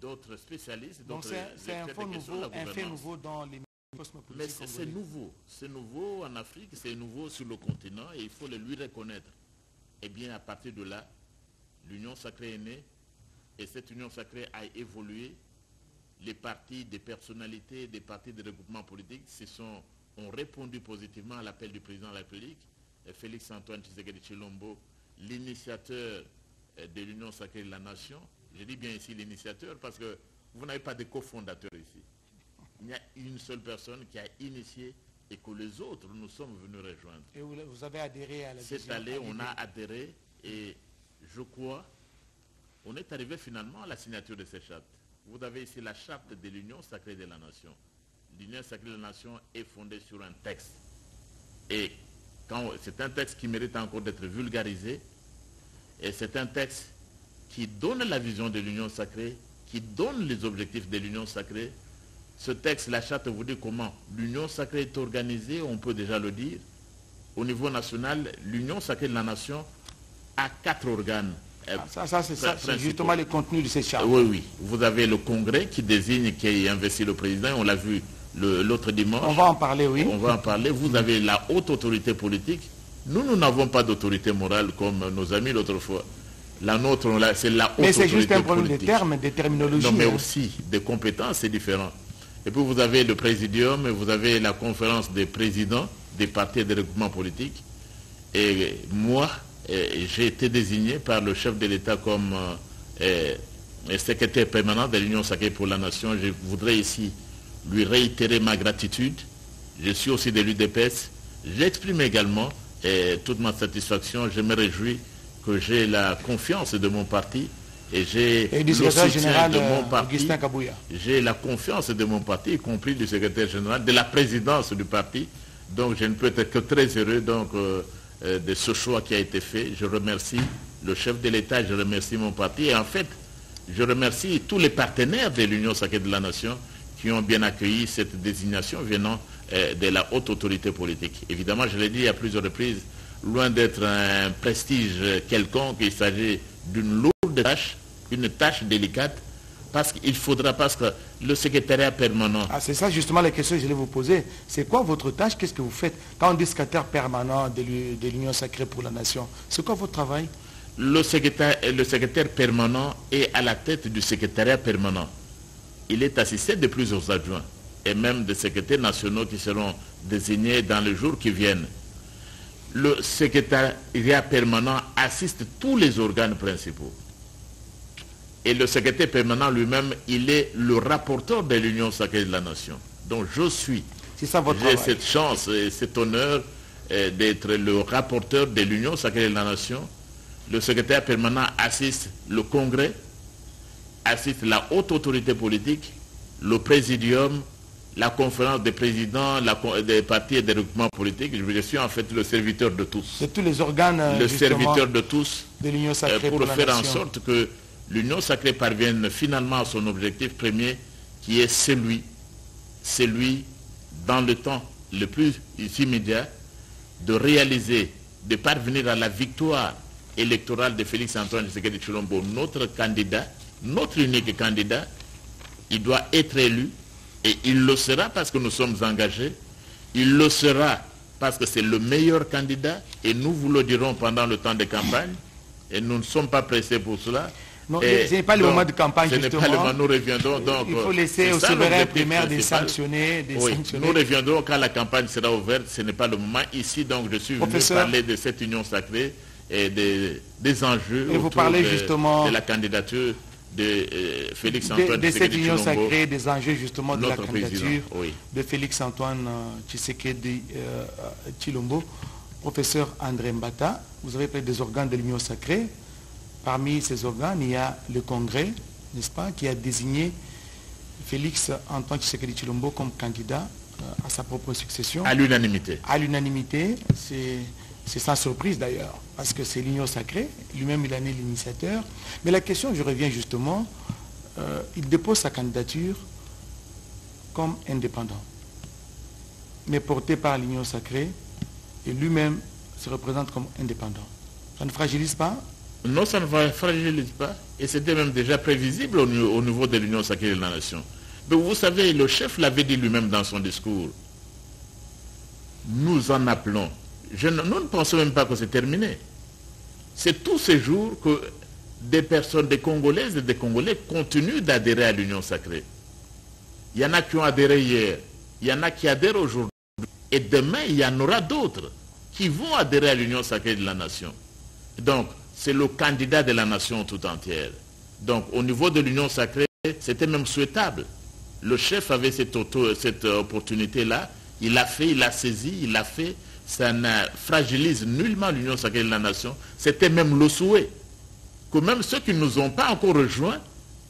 d'autres spécialistes. Donc c'est un, fait nouveau, un fait nouveau dans les Mais c'est nouveau. C'est nouveau en Afrique, c'est nouveau sur le continent et il faut le lui reconnaître. Et bien à partir de là, l'union sacrée est née et cette union sacrée a évolué. Les partis des personnalités, des partis de regroupement politique se sont, ont répondu positivement à l'appel du président de la République, Félix Antoine Tshisekedi Chilombo, l'initiateur euh, de l'Union sacrée de la nation. Je dis bien ici l'initiateur parce que vous n'avez pas de cofondateur ici. Il y a une seule personne qui a initié et que les autres nous sommes venus rejoindre. Et vous avez adhéré à la Cette année, on a adhéré et je crois, on est arrivé finalement à la signature de cette charte. Vous avez ici la charte de l'Union sacrée de la nation. L'Union sacrée de la nation est fondée sur un texte. Et c'est un texte qui mérite encore d'être vulgarisé. Et c'est un texte qui donne la vision de l'Union sacrée, qui donne les objectifs de l'Union sacrée. Ce texte, la charte vous dit comment l'Union sacrée est organisée, on peut déjà le dire. Au niveau national, l'Union sacrée de la nation a quatre organes ah, ça, ça c'est justement le contenu de ces chartes. Oui, oui. Vous avez le Congrès qui désigne, qui investit le président. On l'a vu l'autre dimanche. On va en parler, oui. On va en parler. Vous avez la haute autorité politique. Nous, nous n'avons pas d'autorité morale comme nos amis l'autre fois. La nôtre, c'est la haute Mais c'est juste un problème de termes, de terminologie. Non, mais hein. aussi des compétences, c'est différent. Et puis vous avez le présidium, vous avez la conférence des présidents des partis et des regroupements politiques. Et moi, j'ai été désigné par le chef de l'État comme euh, secrétaire permanent de l'Union sacrée pour la nation. Je voudrais ici lui réitérer ma gratitude. Je suis aussi de l'UDPS. J'exprime également toute ma satisfaction. Je me réjouis que j'ai la confiance de mon parti et j'ai le soutien de mon euh, parti. J'ai la confiance de mon parti, y compris du secrétaire général, de la présidence du parti. Donc je ne peux être que très heureux donc, euh, euh, de ce choix qui a été fait. Je remercie le chef de l'État, je remercie mon parti et en fait, je remercie tous les partenaires de l'Union sacrée de la nation qui ont bien accueilli cette désignation venant euh, de la haute autorité politique. Évidemment, je l'ai dit à plusieurs reprises, loin d'être un prestige quelconque, il s'agit d'une lourde tâche, une tâche délicate, parce qu'il faudra, parce que le secrétariat permanent... Ah, c'est ça justement la question que je vais vous poser. C'est quoi votre tâche? Qu'est-ce que vous faites Quand on dit secrétaire permanent de l'Union sacrée pour la nation, c'est quoi votre travail? Le secrétaire, le secrétaire permanent est à la tête du secrétariat permanent. Il est assisté de plusieurs adjoints et même des secrétaires nationaux qui seront désignés dans les jours qui viennent. Le secrétariat permanent assiste tous les organes principaux. Et le secrétaire permanent lui-même, il est le rapporteur de l'Union sacrée de la nation. Donc je suis. J'ai cette chance et cet honneur euh, d'être le rapporteur de l'Union sacrée de la nation. Le secrétaire permanent assiste le Congrès, assiste la haute autorité politique, le présidium, la conférence des présidents des partis et des regroupements politiques. Je suis en fait le serviteur de tous. C'est tous les organes Le serviteur de tous de l'Union sacrée pour, faire en sorte que l'Union sacrée parvienne finalement à son objectif premier qui est celui, celui dans le temps le plus immédiat de réaliser, de parvenir à la victoire électorale de Félix Antoine Tshisekedi Chulombo, notre candidat, notre unique candidat, il doit être élu et il le sera parce que nous sommes engagés. Il le sera parce que c'est le meilleur candidat et nous vous le dirons pendant le temps de campagne et nous ne sommes pas pressés pour cela. Non, ce n'est pas le moment de campagne, ce justement. Pas le moment, nous reviendrons donc. Il faut laisser au souverain primaire des sanctionner, des oui, Nous reviendrons quand la campagne sera ouverte. Ce n'est pas le moment. Ici, donc, je suis venu parler de cette union sacrée et des, des enjeux et vous parlez de, justement de la candidature de euh, Félix Antoine de, de cette union sacrée, des enjeux justement de la candidature de Félix Antoine euh, Tshisekedi euh, Chilombo. Professeur André Mbata, vous avez parlé des organes de l'union sacrée. Parmi ces organes, il y a le Congrès, n'est-ce pas, qui a désigné Félix Antoine Tshisekedi Chilombo comme candidat à sa propre succession. À l'unanimité. À l'unanimité, c'est c'est sans surprise d'ailleurs, parce que c'est l'union sacrée, lui-même il en est l'initiateur. Mais la question, je reviens justement, euh, il dépose sa candidature comme indépendant, mais porté par l'union sacrée, et lui-même se représente comme indépendant. Ça ne fragilise pas? Non, ça ne fragilise pas. Et c'était même déjà prévisible au, niveau de l'Union sacrée de la nation. Mais vous savez, le chef l'avait dit lui-même dans son discours. Nous en appelons. Nous ne pensons même pas que c'est terminé. C'est tous ces jours que des personnes, des Congolaises et des Congolais continuent d'adhérer à l'Union sacrée. Il y en a qui ont adhéré hier. Il y en a qui adhèrent aujourd'hui. Et demain, il y en aura d'autres qui vont adhérer à l'Union sacrée de la nation. Donc, c'est le candidat de la nation tout entière. Donc, au niveau de l'Union sacrée, c'était même souhaitable. Le chef avait cette, cette opportunité-là. Il l'a fait, il l'a saisi, il l'a fait. Ça ne fragilise nullement l'Union sacrée de la nation. C'était même le souhait. Que même ceux qui ne nous ont pas encore rejoints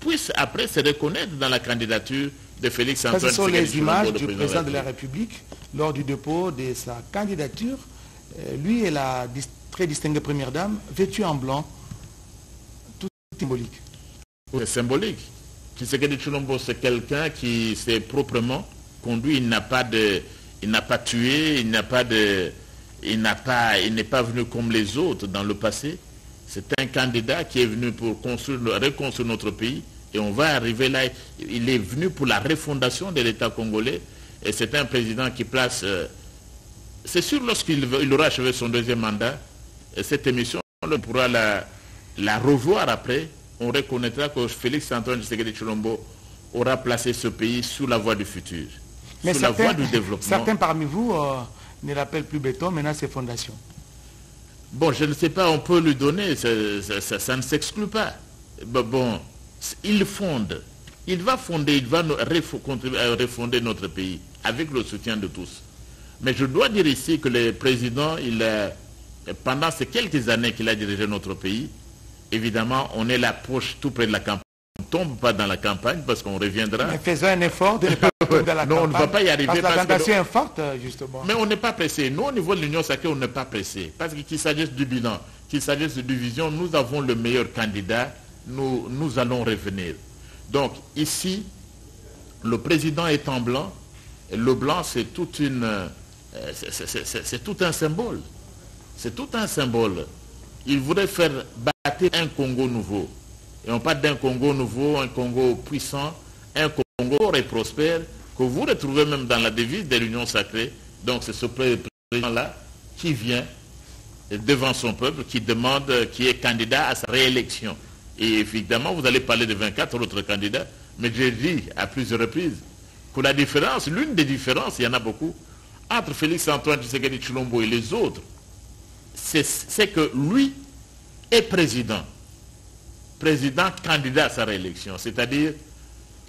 puissent après se reconnaître dans la candidature de Félix Antoine Ce sont les images du président de la République lors du dépôt de sa candidature. Euh, lui et la très distinguée première dame, vêtue en blanc, tout symbolique. C'est symbolique. Tshisekedi Chulombo, c'est quelqu'un qui s'est proprement conduit, il n'a pas de, il n'a pas tué, il n'a pas de, il n'a pas, n'est pas venu comme les autres dans le passé. C'est un candidat qui est venu pour construire, reconstruire notre pays et on va arriver là. Il est venu pour la refondation de l'État congolais et c'est un président qui place, euh, c'est sûr lorsqu'il aura achevé son deuxième mandat, cette émission, on pourra la, la revoir après. On reconnaîtra que Félix Antoine Tshisekedi Chilombo aura placé ce pays sous la voie du futur, Mais sous la voie du développement. Certains parmi vous euh, ne rappellent plus Béton, maintenant ses fondations. Bon, je ne sais pas, on peut lui donner, ça, ne s'exclut pas. Bon, il fonde, il va fonder, il va contribuer à refonder notre pays avec le soutien de tous. Mais je dois dire ici que le président, il a pendant ces quelques années qu'il a dirigé notre pays, évidemment, on est l'approche tout près de la campagne. On ne tombe pas dans la campagne parce qu'on reviendra. Mais faisons un effort de ne pas tomber dans la non, campagne. Non, on ne va pas y arriver. Parce, que la tentation est forte, justement. Mais on n'est pas pressé. Nous, au niveau de l'Union sacrée, on n'est pas pressé. Parce qu'il s'agisse du bilan, qu'il s'agisse de division, nous avons le meilleur candidat. Nous, nous allons revenir. Donc, ici, le président est en blanc. Et le blanc, c'est toute une... Euh, c'est tout un symbole. C'est tout un symbole. Il voudrait faire battre un Congo nouveau. Et on parle d'un Congo nouveau, un Congo puissant, un Congo fort et prospère, que vous retrouvez même dans la devise de l'Union sacrée. Donc c'est ce président-là qui vient devant son peuple, qui demande, qui est candidat à sa réélection. Et évidemment, vous allez parler de 24 autres candidats, mais j'ai dit à plusieurs reprises que la différence, l'une des différences, il y en a beaucoup, entre Félix Antoine Tshisekedi Chulombo et les autres, c'est que lui est président. Président candidat à sa réélection. C'est-à-dire,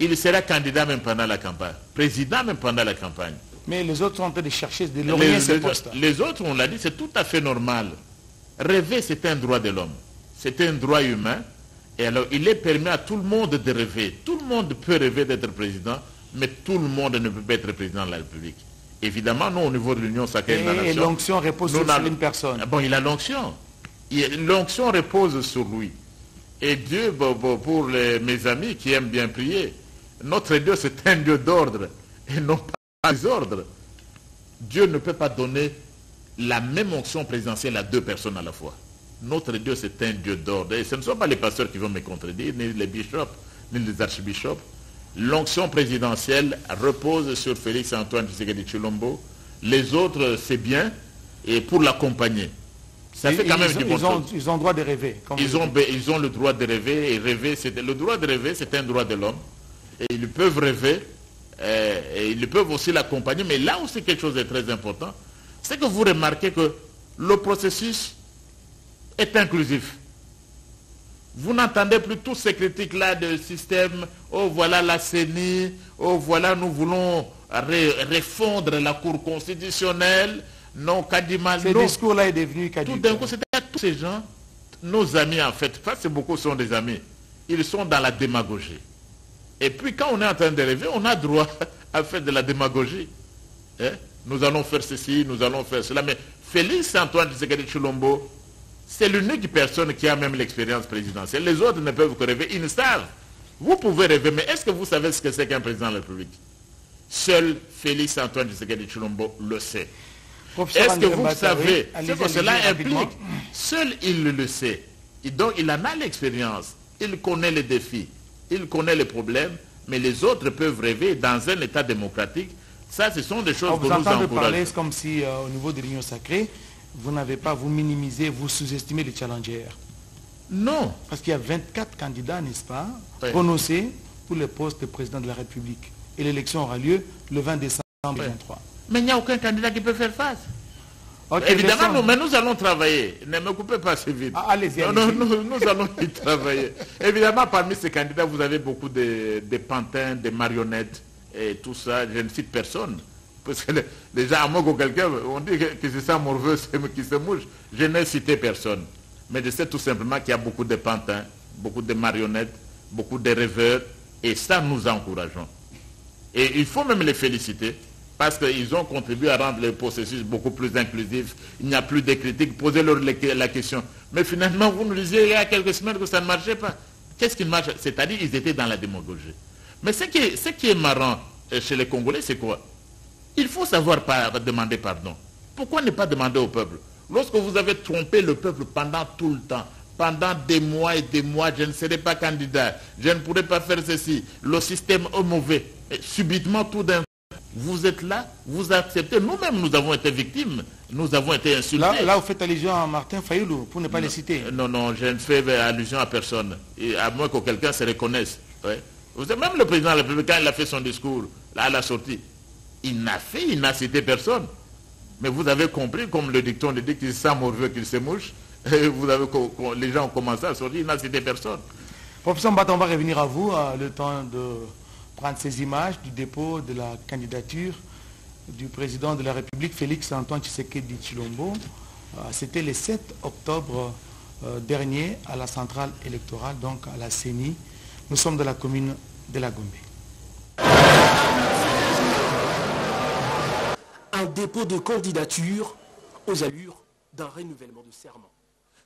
il sera candidat même pendant la campagne. Président même pendant la campagne. Mais les autres sont en train de chercher de les, ces postes. Les autres, on l'a dit, c'est tout à fait normal. Rêver, c'est un droit de l'homme. C'est un droit humain. Et alors, il est permis à tout le monde de rêver. Tout le monde peut rêver d'être président, mais tout le monde ne peut pas être président de la République. Évidemment, nous, au niveau de l'Union sacrée de la Nation... Et l'onction repose sur une personne. Bon, il a l'onction. L'onction repose sur lui. Et Dieu, pour mes amis qui aiment bien prier, notre Dieu, c'est un Dieu d'ordre et non pas ordres. Dieu ne peut pas donner la même onction présidentielle à deux personnes à la fois. Notre Dieu, c'est un Dieu d'ordre. Et ce ne sont pas les pasteurs qui vont me contredire, ni les bishops, ni les archbishops l'onction présidentielle repose sur Félix Antoine Tshisekedi Chilombo. Les autres, c'est bien, et pour l'accompagner. Ça fait quand même du bon ils ont, ils ont le droit de rêver. Ils ont, ils ont le droit de rêver, et rêver, le droit de rêver, c'est un droit de l'homme. Et ils peuvent rêver, euh, et ils peuvent aussi l'accompagner. Mais là aussi, quelque chose de très important, c'est que vous remarquez que le processus est inclusif. Vous n'entendez plus toutes ces critiques-là de système, oh voilà la CENI, oh voilà nous voulons refondre la Cour constitutionnelle, non Kadima, Ce discours-là est devenu Kadima. Tout d'un coup, c'est à tous ces gens, nos amis en fait, parce que beaucoup sont des amis, ils sont dans la démagogie. Et puis quand on est en train de rêver, on a droit à faire de la démagogie. Hein? Nous allons faire ceci, nous allons faire cela. Mais Félix Antoine Tshisekedi Chulombo, c'est l'unique personne qui a même l'expérience présidentielle. Les autres ne peuvent que rêver, ils ne savent. Vous pouvez rêver, mais est-ce que vous savez ce que c'est qu'un président de la République? Seul Félix Antoine Tshisekedi Chulombo le sait. Est-ce que vous savez ce que cela implique? Seul il le sait. Et donc, il en a l'expérience. Il connaît les défis. Il connaît les problèmes. Mais les autres peuvent rêver dans un État démocratique. Ça, ce sont des choses que nous encourageons. parler comme si, euh, au niveau de l'Union sacrée, vous n'avez pas, vous minimisez, vous sous-estimez les challengers. Non. Parce qu'il y a 24 candidats, n'est-ce pas, prononcés pour le poste de président de la République. Et l'élection aura lieu le 20 décembre 2023. Mais il n'y a aucun candidat qui peut faire face. Évidemment, nous, mais nous allons travailler. Ne me coupez pas si vite. Ah, allez-y, nous, allons y travailler. Évidemment, parmi ces candidats, vous avez beaucoup de, pantins, de marionnettes et tout ça. Je ne cite personne. Parce que gens, à moins que quelqu'un, on dit que, c'est ça morveux qui se mouche. Je n'ai cité personne. Mais je sais tout simplement qu'il y a beaucoup de pantins, beaucoup de marionnettes, beaucoup de rêveurs. Et ça, nous encourageons. Et il faut même les féliciter parce qu'ils ont contribué à rendre le processus beaucoup plus inclusif. Il n'y a plus de critiques. Posez-leur la question. Mais finalement, vous nous disiez il y a quelques semaines que ça ne marchait pas. Qu'est-ce qui marche? C'est-à-dire qu'ils étaient dans la démagogie. Mais ce qui est, ce qui est marrant euh, chez les Congolais, c'est quoi? Il faut savoir demander pardon. Pourquoi ne pas demander au peuple? Lorsque vous avez trompé le peuple pendant tout le temps, pendant des mois et des mois, je ne serai pas candidat, je ne pourrai pas faire ceci, le système est mauvais, et subitement tout d'un vous êtes là, vous acceptez. Nous-mêmes, nous avons été victimes, nous avons été insultés. Là, vous faites allusion à Martin Fayoulou, pour ne pas les citer. Non, non, je ne fais allusion à personne, et à moins que quelqu'un se reconnaisse. Vous savez, même le président de la République, quand il a fait son discours, là, à la sortie, il n'a fait, il n'a cité personne. Mais vous avez compris, comme le dicton le dit, qu'il sent morveux qu'il se mouche. vous avez, les gens ont commencé à sortir, il n'a cité personne. Professeur Mbata, on va revenir à vous, le temps de prendre ces images du dépôt de la candidature du président de la République, Félix Antoine Tshisekedi Chilombo. Euh, c'était le 7 octobre euh, dernier à la centrale électorale, donc à la CENI. Nous sommes de la commune de la Gombe. Un dépôt de candidature aux allures d'un renouvellement de serment.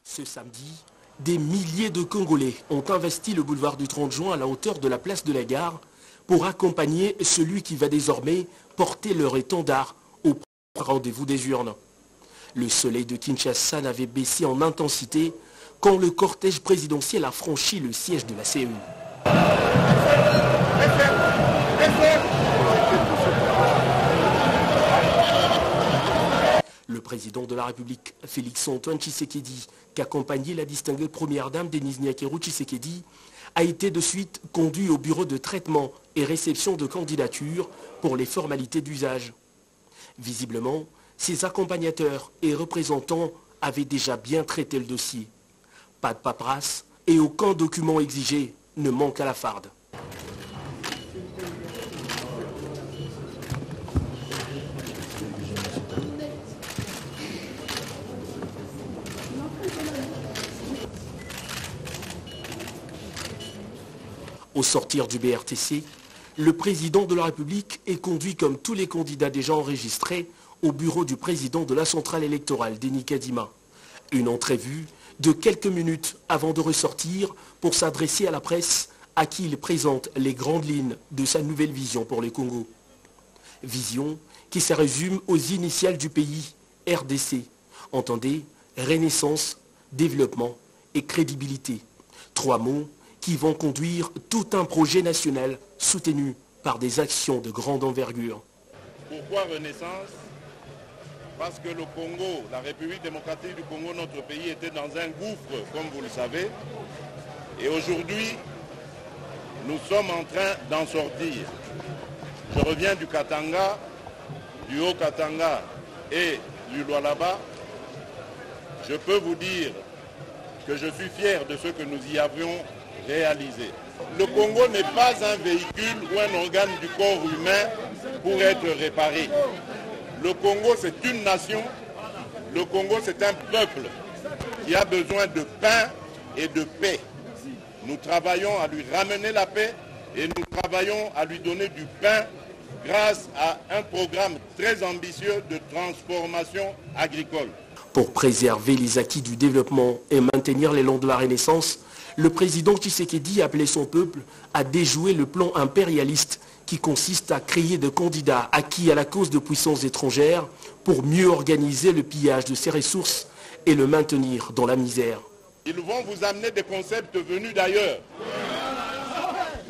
Ce samedi, des milliers de Congolais ont investi le boulevard du 30 juin à la hauteur de la place de la gare pour accompagner celui qui va désormais porter leur étendard au rendez-vous des urnes. Le soleil de Kinshasa n'avait baissé en intensité quand le cortège présidentiel a franchi le siège de la CEU. Le président de la République, Félix Antoine Tshisekedi, qui accompagnait la distinguée première dame Denise Nyakeru Tshisekedi, a été de suite conduit au bureau de traitement et réception de candidatures pour les formalités d'usage. Visiblement, ses accompagnateurs et représentants avaient déjà bien traité le dossier. Pas de paperasse et aucun document exigé ne manque à la farde. Au sortir du BRTC, le président de la République est conduit comme tous les candidats déjà enregistrés au bureau du président de la centrale électorale, Denis Kadima. Une entrevue de quelques minutes avant de ressortir pour s'adresser à la presse à qui il présente les grandes lignes de sa nouvelle vision pour les Congo. Vision qui se résume aux initiales du pays, RDC. Entendez, renaissance, développement et crédibilité. Trois mots qui vont conduire tout un projet national soutenu par des actions de grande envergure. Pourquoi Renaissance? Parce que le Congo, la République démocratique du Congo, notre pays, était dans un gouffre, comme vous le savez. Et aujourd'hui, nous sommes en train d'en sortir. Je reviens du Katanga, du Haut-Katanga et du Lualaba. Je peux vous dire que je suis fier de ce que nous y avions réalisé. Le Congo n'est pas un véhicule ou un organe du corps humain pour être réparé. Le Congo, c'est une nation. Le Congo, c'est un peuple qui a besoin de pain et de paix. Nous travaillons à lui ramener la paix et nous travaillons à lui donner du pain grâce à un programme très ambitieux de transformation agricole. Pour préserver les acquis du développement et maintenir l'élan de la Renaissance, le président Tshisekedi a appelé son peuple à déjouer le plan impérialiste qui consiste à créer des candidats acquis à la cause de puissances étrangères pour mieux organiser le pillage de ses ressources et le maintenir dans la misère. Ils vont vous amener des concepts venus d'ailleurs.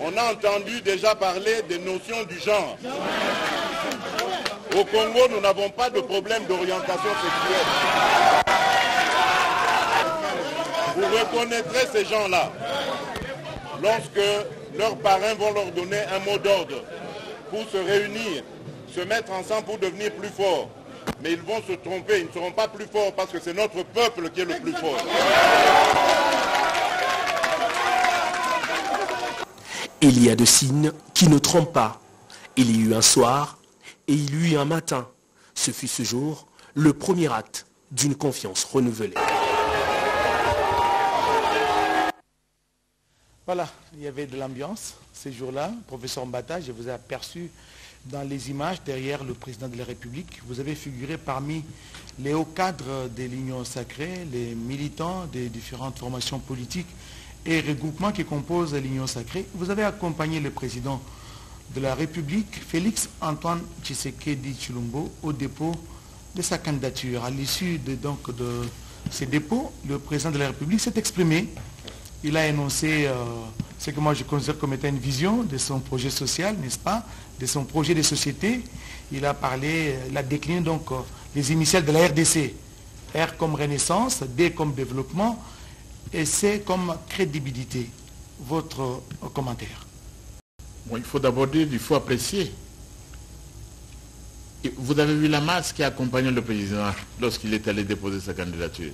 On a entendu déjà parler des notions du genre. Au Congo, nous n'avons pas de problème d'orientation sexuelle. Vous reconnaîtrez ces gens-là lorsque leurs parrains vont leur donner un mot d'ordre pour se réunir, se mettre ensemble pour devenir plus forts. Mais ils vont se tromper, ils ne seront pas plus forts parce que c'est notre peuple qui est le plus fort. Il y a de signes qui ne trompent pas. Il y eut un soir et il y eut un matin. Ce fut ce jour le premier acte d'une confiance renouvelée. Voilà, il y avait de l'ambiance ces jours-là. Professeur Mbata, je vous ai aperçu dans les images derrière le président de la République. Vous avez figuré parmi les hauts cadres de l'Union sacrée, les militants des différentes formations politiques et regroupements qui composent l'Union sacrée. Vous avez accompagné le président de la République, Félix Antoine Tshisekedi Chilombo, au dépôt de sa candidature. À l'issue de, de ces dépôts, le président de la République s'est exprimé il a énoncé euh, ce que moi je considère comme étant une vision de son projet social, n'est-ce pas, de son projet de société. Il a parlé, il a décliné donc euh, les initiales de la RDC. R comme renaissance, D comme développement et C comme crédibilité. Votre euh, commentaire Il faut d'abord dire, il faut apprécier. Vous avez vu la masse qui a accompagné le président lorsqu'il est allé déposer sa candidature.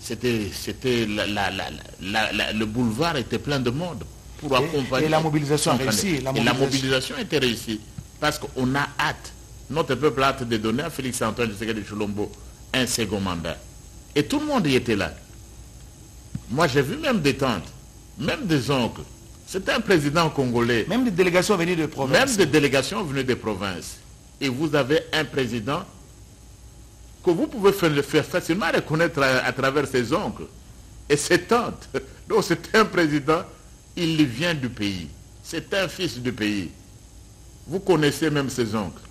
C'était, c'était le boulevard était plein de monde pour accompagner. Et la mobilisation a réussi. La mobilisation. Et la mobilisation était réussie. Parce qu'on a hâte, notre peuple a hâte de donner à Félix Antoine de Chulombo un second mandat. Et tout le monde y était là. Moi, j'ai vu même des tantes, même des oncles. C'était un président congolais. Même des délégations venues de province. Même des délégations venues de province. Et vous avez un président que vous pouvez faire, facilement reconnaître à, travers ses oncles et ses tantes. Donc c'est un président, il vient du pays. C'est un fils du pays. Vous connaissez même ses oncles.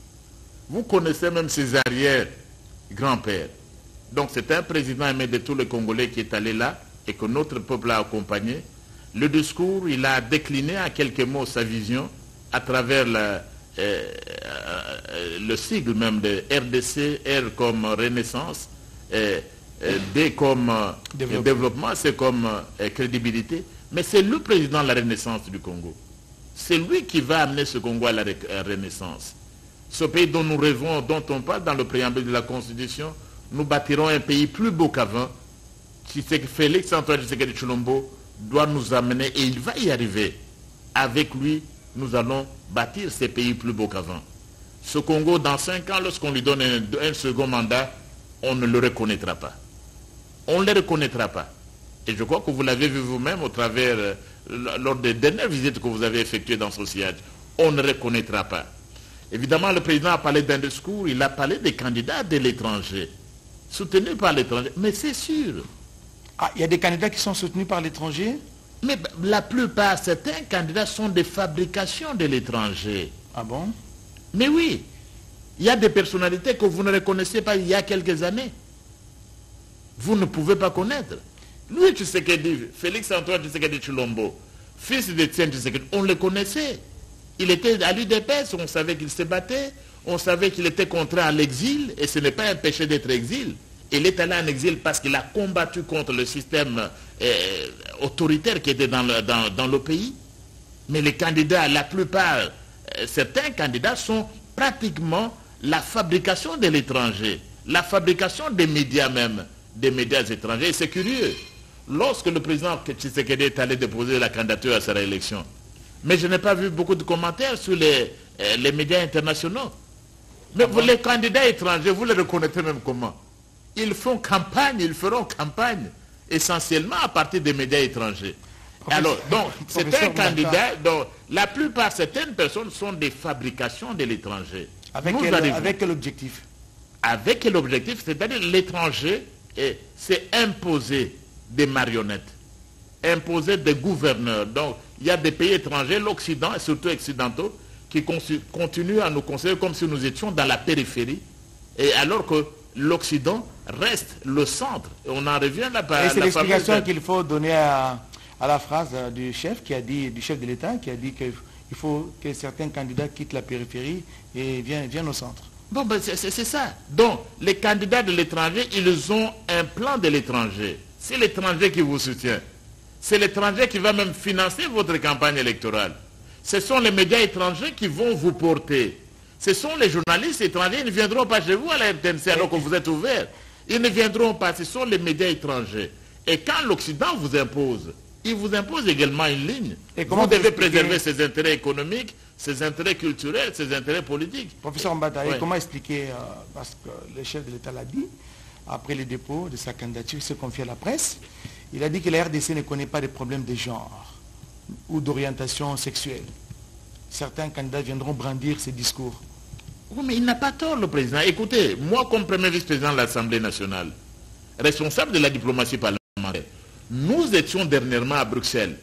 Vous connaissez même ses arrière-grands-pères. Donc c'est un président aimé de tous les Congolais qui est allé là et que notre peuple a accompagné. Le discours, il a décliné en quelques mots sa vision à travers la, le sigle même de RDC, R comme Renaissance, D comme développement, développement c'est comme crédibilité. Mais c'est le président de la Renaissance du Congo. C'est lui qui va amener ce Congo à la Renaissance. Ce pays dont nous rêvons, dont on parle dans le préambule de la Constitution, nous bâtirons un pays plus beau qu'avant. Félix Antoine Tshisekedi Chulombo doit nous amener, et il va y arriver. Avec lui, nous allons bâtir ces pays plus beaux qu'avant. Ce Congo, dans cinq ans, lorsqu'on lui donne un, second mandat, on ne le reconnaîtra pas. On ne le reconnaîtra pas. Et je crois que vous l'avez vu vous-même au travers, euh, lors des dernières visites que vous avez effectuées dans ce siège. On ne reconnaîtra pas. Évidemment, le président a parlé d'un discours, il a parlé des candidats de l'étranger, soutenus par l'étranger. Mais c'est sûr. Ah, il y a des candidats qui sont soutenus par l'étranger? Mais la plupart, certains candidats sont des fabrications de l'étranger. Ah bon? Mais oui. Il y a des personnalités que vous ne reconnaissez pas il y a quelques années. Vous ne pouvez pas connaître. Lui, tu sais dit, Félix Antoine dit Chulombo, fils de Tien Tshisekedi, on le connaissait. Il était à l'UDPS, on savait qu'il se battait, on savait qu'il était contraint à l'exil, et ce n'est pas un péché d'être exil. Il est allé en exil parce qu'il a combattu contre le système euh, autoritaire qui était dans le, dans, le, pays. Mais les candidats, la plupart, euh, certains candidats sont pratiquement la fabrication de l'étranger, la fabrication des médias même, des médias étrangers. C'est curieux. Lorsque le président Tshisekedi est allé déposer la candidature à sa réélection, mais je n'ai pas vu beaucoup de commentaires sur les, euh, les médias internationaux. Mais vous, les candidats étrangers, vous les reconnaissez même comment? Ils font campagne, ils feront campagne essentiellement à partir des médias étrangers. Alors, donc, c'est un candidat dont la plupart, certaines personnes sont des fabrications de l'étranger. Avec, quel, objectif? Avec quel objectif? C'est-à-dire l'étranger, c'est imposer des marionnettes, imposer des gouverneurs. Donc, il y a des pays étrangers, l'Occident et surtout occidentaux, qui continuent à nous considérer comme si nous étions dans la périphérie, et alors que l'Occident reste le centre. On en revient là Et c'est l'explication qu'il faut donner à, la phrase du chef qui a dit, du chef de l'État, qui a dit qu'il faut que certains candidats quittent la périphérie et viennent, au centre. Bon, ben c'est ça. Donc, les candidats de l'étranger, ils ont un plan de l'étranger. C'est l'étranger qui vous soutient. C'est l'étranger qui va même financer votre campagne électorale. Ce sont les médias étrangers qui vont vous porter. Ce sont les journalistes étrangers, ils ne viendront pas chez vous à la RTNC alors que vous êtes ouvert. Ils ne viendront pas, ce sont les médias étrangers. Et quand l'Occident vous impose, il vous impose également une ligne. Et comment vous devez préserver ses intérêts économiques, ses intérêts culturels, ses intérêts politiques. Professeur Mbata, comment expliquer, euh, parce que le chef de l'État l'a dit, après le dépôt de sa candidature, il se confie à la presse, il a dit que la RDC ne connaît pas de problèmes de genre ou d'orientation sexuelle. Certains candidats viendront brandir ces discours. Oui, mais il n'a pas tort, le président. Écoutez, moi, comme premier vice-président de l'Assemblée nationale, responsable de la diplomatie parlementaire, nous étions dernièrement à Bruxelles.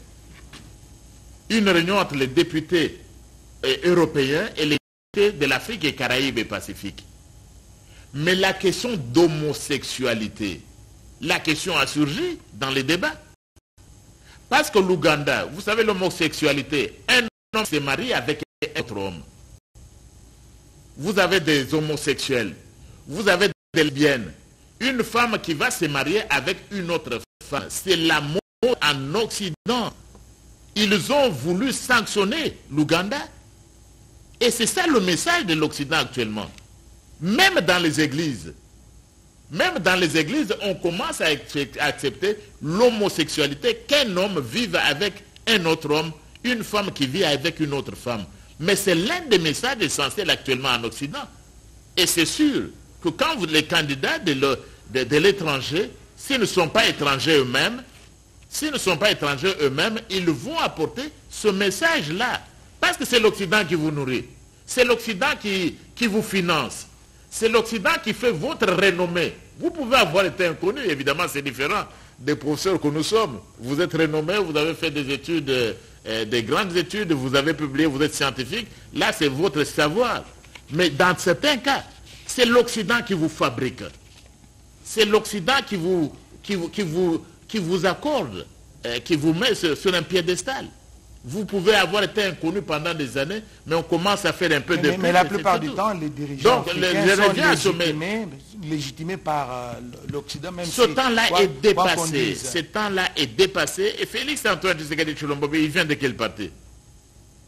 Une réunion entre les députés euh, européens et les députés de l'Afrique et Caraïbes et Pacifique. Mais la question d'homosexualité, la question a surgi dans les débats. Parce que l'Ouganda, vous savez l'homosexualité, un homme se marie avec un autre homme. Vous avez des homosexuels, vous avez des lesbiennes. Une femme qui va se marier avec une autre femme, c'est l'amour en Occident. Ils ont voulu sanctionner l'Ouganda. Et c'est ça le message de l'Occident actuellement. Même dans les églises, même dans les églises, on commence à accepter l'homosexualité, qu'un homme vive avec un autre homme, une femme qui vit avec une autre femme. Mais c'est l'un des messages essentiels actuellement en Occident. Et c'est sûr que quand les candidats de l'étranger, s'ils ne sont pas étrangers eux-mêmes, s'ils ne sont pas étrangers eux-mêmes, ils vont apporter ce message-là. Parce que c'est l'Occident qui vous nourrit. C'est l'Occident qui, qui vous finance. C'est l'Occident qui fait votre renommée. Vous pouvez avoir été inconnu, évidemment c'est différent des professeurs que nous sommes. Vous êtes renommé, vous avez fait des études, euh, des grandes études, vous avez publié, vous êtes scientifique. Là, c'est votre savoir. Mais dans certains cas, c'est l'Occident qui vous fabrique. C'est l'Occident qui vous, accorde, euh, qui vous met sur un piédestal. Vous pouvez avoir été inconnu pendant des années, mais on commence à faire un peu de... Mais, mais la plupart du temps, les dirigeants Donc, les, sont légitimés, par euh, l'Occident, même Ce temps-là est dépassé. Ce temps-là est dépassé. Et Félix Antoine Tshisekedi Chulombo, il vient de quel parti?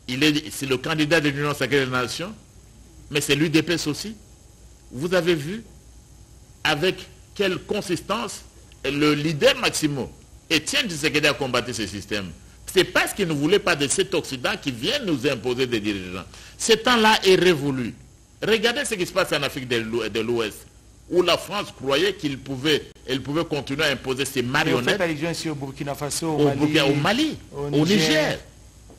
Il est, c'est le candidat de l'Union Sacrée des Nations, mais c'est l'UDPS aussi. Vous avez vu avec quelle consistance le leader Maximo, Etienne Tshisekedi a combattu ce système. C'est parce qu'ils ne voulaient pas de cet Occident qui vient nous imposer des dirigeants. Ce temps-là est révolu. Regardez ce qui se passe en Afrique de l'Ouest, où la France croyait qu'il pouvait, elle pouvait continuer à imposer ses marionnettes. au Burkina Faso, au, Mali, au, Mali, au Niger.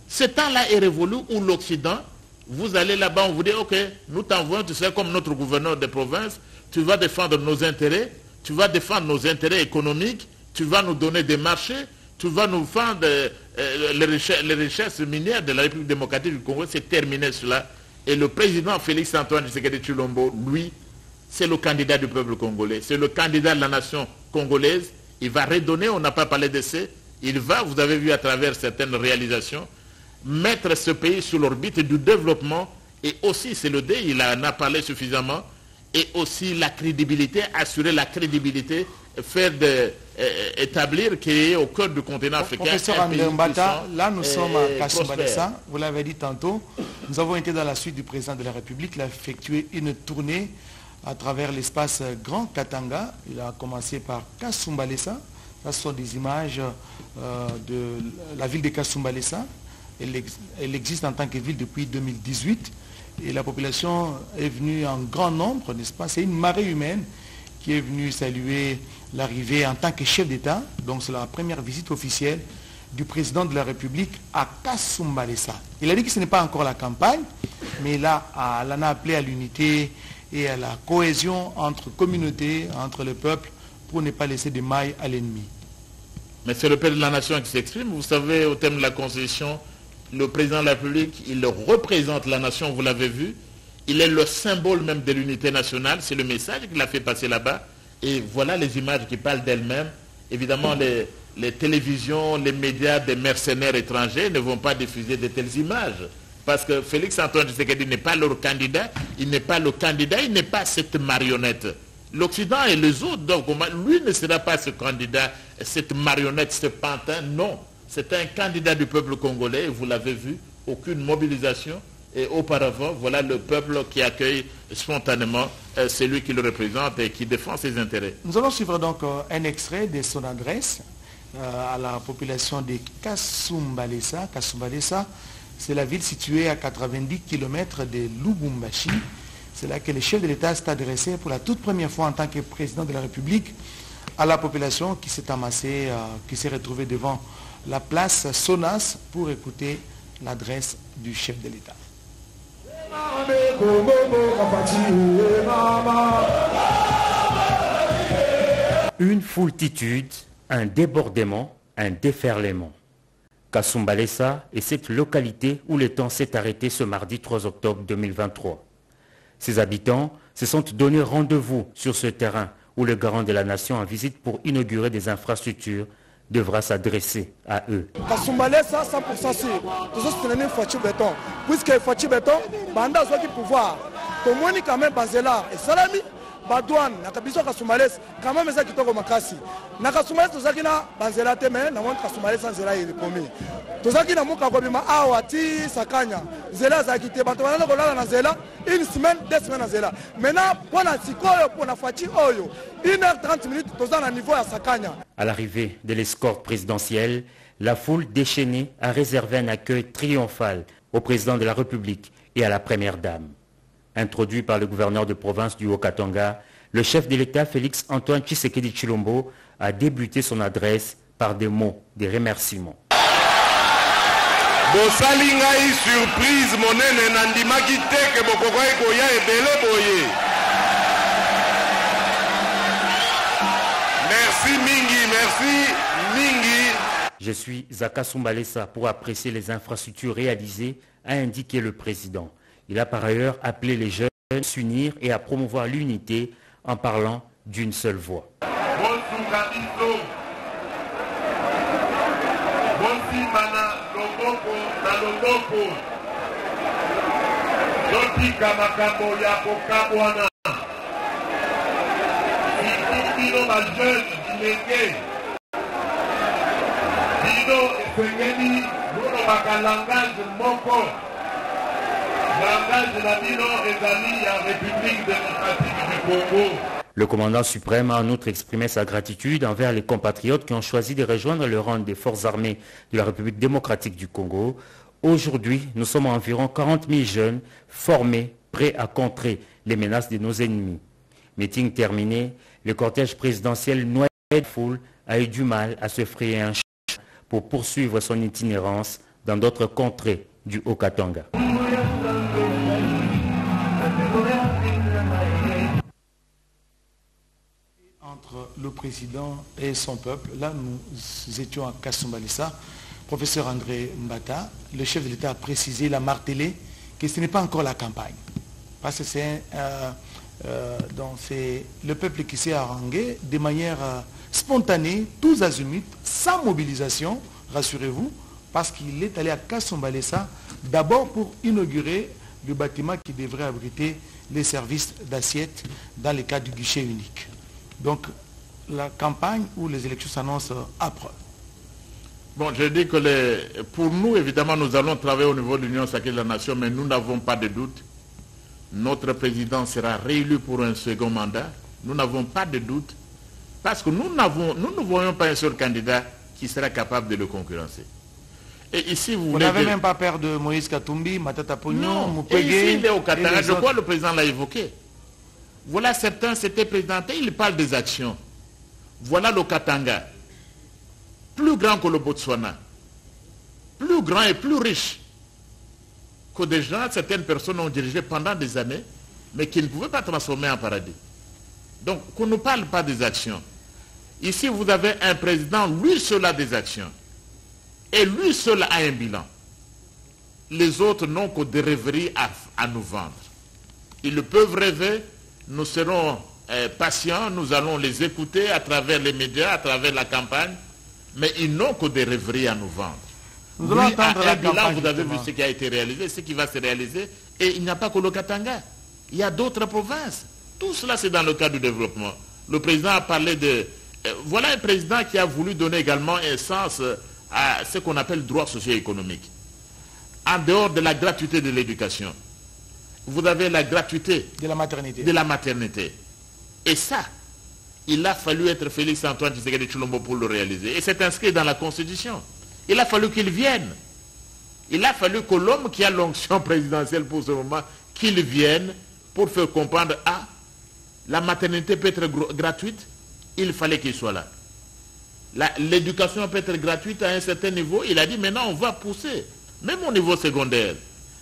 Ce temps-là est révolu où l'Occident, vous allez là-bas, on vous dit, ok, nous t'envoyons, tu sais, comme notre gouverneur de province, tu vas défendre nos intérêts, tu vas défendre nos intérêts économiques, tu vas nous donner des marchés, tu vas nous vendre euh, les, richesses, minières de la République démocratique du Congo, c'est terminé cela. Et le président Félix Antoine Tshisekedi Chulombo, lui, c'est le candidat du peuple congolais, c'est le candidat de la nation congolaise. Il va redonner, on n'a pas parlé de ça, il va, vous avez vu à travers certaines réalisations, mettre ce pays sur l'orbite du développement et aussi, c'est le D, il en a parlé suffisamment, et aussi la crédibilité, assurer la crédibilité, faire de, euh, établir qu'il au cœur du continent africain. Professeur André Mbata, là nous sommes à Kasumbalesa, vous l'avez dit tantôt, nous avons été dans la suite du président de la République, il a effectué une tournée à travers l'espace Grand Katanga. Il a commencé par Kasumbalesa, ce sont des images euh, de la ville de Kasumbalesa. Elle, elle existe en tant que ville depuis 2018 et la population est venue en grand nombre, n'est-ce pas? C'est une marée humaine qui est venue saluer l'arrivée en tant que chef d'État, donc c'est la première visite officielle du président de la République à Kasumbalesa. Il a dit que ce n'est pas encore la campagne, mais là, elle en a appelé à l'unité et à la cohésion entre communautés, entre le peuple, pour ne pas laisser des mailles à l'ennemi. Mais c'est le père de la nation qui s'exprime. Vous savez, au thème de la Constitution, le président de la République, il représente la nation, vous l'avez vu. Il est le symbole même de l'unité nationale. C'est le message qu'il a fait passer là-bas. Et voilà les images qui parlent d'elles-mêmes. Évidemment, les, télévisions, les médias des mercenaires étrangers ne vont pas diffuser de telles images. Parce que Félix Antoine Tshisekedi n'est pas leur candidat, il n'est pas le candidat, il n'est pas cette marionnette. L'Occident et les autres, donc lui ne sera pas ce candidat, cette marionnette, ce pantin, non. C'est un candidat du peuple congolais, vous l'avez vu, aucune mobilisation. Et auparavant, voilà le peuple qui accueille spontanément celui qui le représente et qui défend ses intérêts. Nous allons suivre donc euh, un extrait de son adresse euh, à la population de Kasumbalesa. Kasumbalesa, c'est la ville située à 90 km de Lubumbashi. C'est là que le chef de l'État s'est adressé pour la toute première fois en tant que président de la République à la population qui s'est amassée, euh, qui s'est retrouvée devant la place Sonas pour écouter l'adresse du chef de l'État. Une foultitude, un débordement, un déferlement. Kasumbalesa est cette localité où le temps s'est arrêté ce mardi 3 octobre 2023. Ses habitants se sont donné rendez-vous sur ce terrain où le garant de la nation en visite pour inaugurer des infrastructures devra s'adresser à eux. Kasumbalesa 100% sûr. Toujours soutenir Fachi Béton. Puisque Salami, badouane na biso kasumalesi kama meza kitoko makasi. Na kasumalesi tozalaki na banzela te me namoni kasumalesi na nzela ekomi tozalaki na moka kobima awa ti sakanya. Nzela azalaki te bato bazali kolala na nzela une semaine deux semaines na nzela. Maintenant mpo na sikoyo mpo na faci oyo. 1 heure 30 minutes toza na niveau ya sakanya. À l'arrivée de l'escorte présidentielle la foule déchaînée a réservé un accueil triomphal au président de la République et à la première dame introduit par le gouverneur de province du Haut-Katanga, le chef de l'État Félix Antoine Tshisekedi Chilombo a débuté son adresse par des mots, des remerciements. surprise Merci mingi, merci mingi. Je suis Zaka Sumbalesa pour apprécier les infrastructures réalisées, a indiqué le président. Il a par ailleurs appelé les jeunes à s'unir et à promouvoir l'unité en parlant d'une seule voix. Le commandant suprême a en outre exprimé sa gratitude envers les compatriotes qui ont choisi de rejoindre le rang des forces armées de la République démocratique du Congo. Aujourd'hui, nous sommes environ 40 000 jeunes formés, prêts à contrer les menaces de nos ennemis. Meeting terminé, le cortège présidentiel noyé de foule a eu du mal à se frayer un chemin pour poursuivre son itinérance dans d'autres contrées du Haut-Katanga. Le président et son peuple. Là, nous étions à Kasumbalissa. Professeur André Mbata, le chef de l'État a précisé, il a martelé que ce n'est pas encore la campagne. Parce que c'est euh, euh, le peuple qui s'est arrangé de manière euh, spontanée, tous azimuts, sans mobilisation, rassurez-vous, parce qu'il est allé à Kasumbalissa d'abord pour inaugurer le bâtiment qui devrait abriter les services d'assiette dans le cadre du guichet unique. Donc la campagne ou les élections s'annoncent âpres Bon, je dis que pour nous, évidemment, nous allons travailler au niveau de l'Union sacrée de la Nation, mais nous n'avons pas de doute. Notre président sera réélu pour un second mandat. Nous n'avons pas de doute. Parce que nous, nous ne voyons pas un seul candidat qui sera capable de le concurrencer. Et ici, vous, vous n'avez même pas peur de Moïse Katumbi, Matata Pognon, Moupégué... ici, il est au Qatar. Je crois que le président l'a évoqué. Voilà, certains s'étaient présentés, il parle des actions. Voilà le Katanga, plus grand que le Botswana, plus grand et plus riche que déjà certaines personnes ont dirigé pendant des années, mais qui ne pouvaient pas transformer en paradis. Donc, qu'on ne parle pas des actions. Ici, vous avez un président, lui seul a des actions. Et lui seul a un bilan. Les autres n'ont que des rêveries à, à nous vendre. Ils peuvent rêver, nous serons patients, nous allons les écouter à travers les médias, à travers la campagne, mais ils n'ont que des rêveries à nous vendre. Nous allons attendre la campagne, vous avez vu ce qui a été réalisé, ce qui va se réaliser, et il n'y a pas que le Katanga. Il y a d'autres provinces. Tout cela, c'est dans le cadre du développement. Le président a parlé de... Euh, voilà un président qui a voulu donner également un sens à ce qu'on appelle droit socio-économique. En dehors de la gratuité de l'éducation, vous avez la gratuité de la maternité. De la maternité. Et ça, il a fallu être Félix Antoine Tshisekedi Chulombo pour le réaliser. Et c'est inscrit dans la Constitution. Il a fallu qu'il vienne. Il a fallu que l'homme qui a l'onction présidentielle pour ce moment, qu'il vienne pour faire comprendre, ah, la maternité peut être gratuite, il fallait qu'il soit là. L'éducation peut être gratuite à un certain niveau. Il a dit maintenant on va pousser, même au niveau secondaire,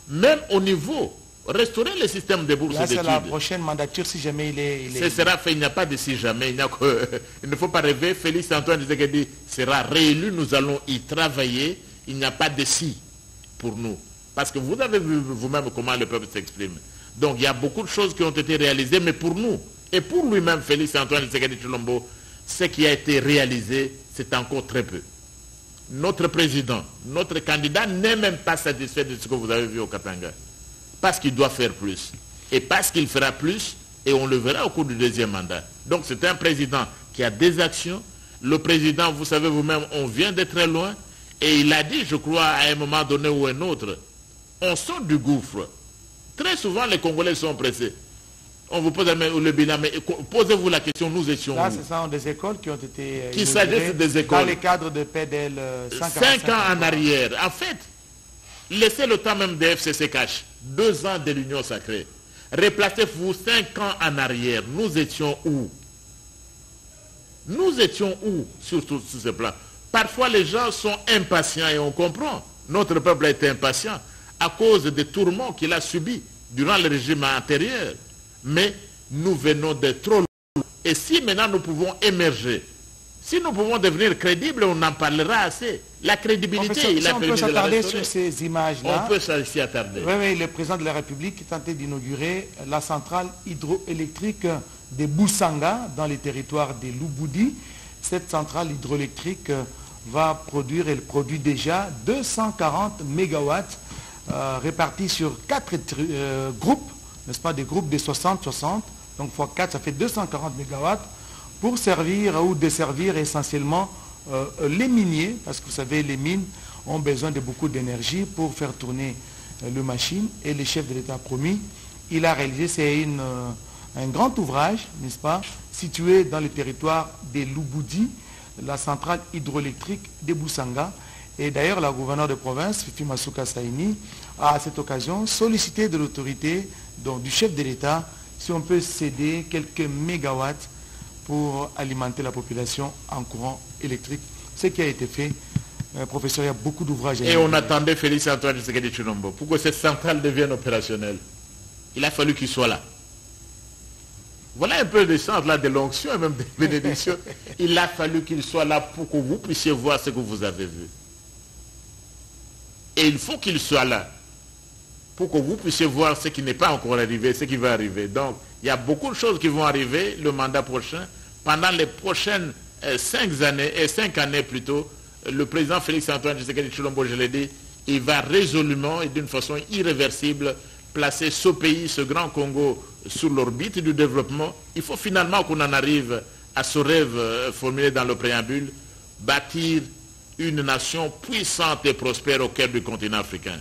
même au niveau, restaurer le système de bourses d'études. c'est la prochaine mandature si jamais il est... Ce sera fait, il n'y a pas de si jamais. Il, il ne faut pas rêver. Félix Antoine dit sera réélu, nous allons y travailler. Il n'y a pas de si pour nous. Parce que vous avez vu vous-même comment le peuple s'exprime. Donc il y a beaucoup de choses qui ont été réalisées, mais pour nous, et pour lui-même, Félix Antoine Tshisekedi Chulombo, ce qui a été réalisé, c'est encore très peu. Notre président, notre candidat n'est même pas satisfait de ce que vous avez vu au Katanga. Parce qu'il doit faire plus. Et parce qu'il fera plus, et on le verra au cours du deuxième mandat. Donc c'est un président qui a des actions. Le président, vous savez vous-même, on vient de très loin. Et il a dit, je crois, à un moment donné ou un autre, on sort du gouffre. Très souvent, les Congolais sont pressés. On vous pose le bilan, mais posez-vous la question, nous étions Là, ce sont des écoles qui ont été euh, qui s'agissent des écoles. dans le cadre de PDL 5 euh, ans en arrière. En fait, laissez le temps même des FCC Cash, deux ans de l'Union sacrée. Replacez-vous cinq ans en arrière. Nous étions où? Nous étions où sur, ce plan? Parfois, les gens sont impatients et on comprend. Notre peuple est impatient à cause des tourments qu'il a subis durant le régime antérieur mais nous venons de trop loin. Et si maintenant nous pouvons émerger, si nous pouvons devenir crédibles, on en parlera assez. La crédibilité, il a on peut s'attarder sur ces images-là. On peut s'y attarder. Oui, oui, le président de la République tentait d'inaugurer la centrale hydroélectrique de Boussanga dans les territoires de Louboudi. Cette centrale hydroélectrique va produire, elle produit déjà 240 mégawatts euh, répartis sur quatre euh, groupes n'est-ce pas, des groupes de 60-60, donc x 4, ça fait 240 MW, pour servir ou desservir essentiellement euh, les miniers, parce que vous savez, les mines ont besoin de beaucoup d'énergie pour faire tourner euh, le machine, et le chef de l'État a promis, il a réalisé, c'est euh, un grand ouvrage, n'est-ce pas, situé dans le territoire des Louboudi, la centrale hydroélectrique de Boussanga, et d'ailleurs, la gouverneure de province, Fifi Masuka Saini, a à cette occasion sollicité de l'autorité donc du chef de l'État, si on peut céder quelques mégawatts pour alimenter la population en courant électrique. Ce qui a été fait, euh, professeur, il y a beaucoup d'ouvrages. Et on attendait Félix Antoine Tshisekedi Chulombo pour que cette centrale devienne opérationnelle? Il a fallu qu'il soit là. Voilà un peu de sens là de l'onction et même de bénédiction. il a fallu qu'il soit là pour que vous puissiez voir ce que vous avez vu. Et il faut qu'il soit là pour que vous puissiez voir ce qui n'est pas encore arrivé, ce qui va arriver. Donc, il y a beaucoup de choses qui vont arriver le mandat prochain. Pendant les prochaines euh, cinq années, et cinq années plutôt, le président Félix Antoine Tshisekedi Chulombo, je l'ai dit, il va résolument et d'une façon irréversible placer ce pays, ce grand Congo, sur l'orbite du développement. Il faut finalement qu'on en arrive à ce rêve euh, formulé dans le préambule, bâtir une nation puissante et prospère au cœur du continent africain.